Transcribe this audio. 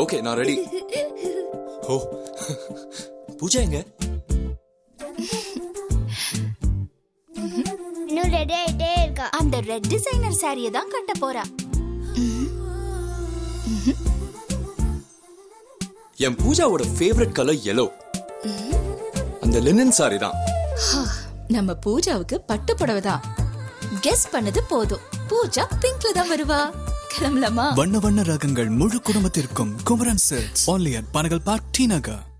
Okay நான் ready ஓ பூஜா எங்க? இன்னும் ரெடி ஆயிட்டே இருக்கா. அந்த ரெட் டிசைனர் சாரியை தான் கட்ட போறா. என் பூஜாவோட ஃபேவரட் கலர் yellow. அந்த லினன் சாரி தான். நம்ம பூஜாவுக்கு பட்டு புடவை தான். கெஸ் பண்ணது போதும். பூஜா பிங்க்ல தான் வருவா. கிளம்பலாமா? வண்ண வண்ண ரகங்கள் முழு குடும்பத்திற்கும் Kumaran Silks. Only at Panagal Park T Nagar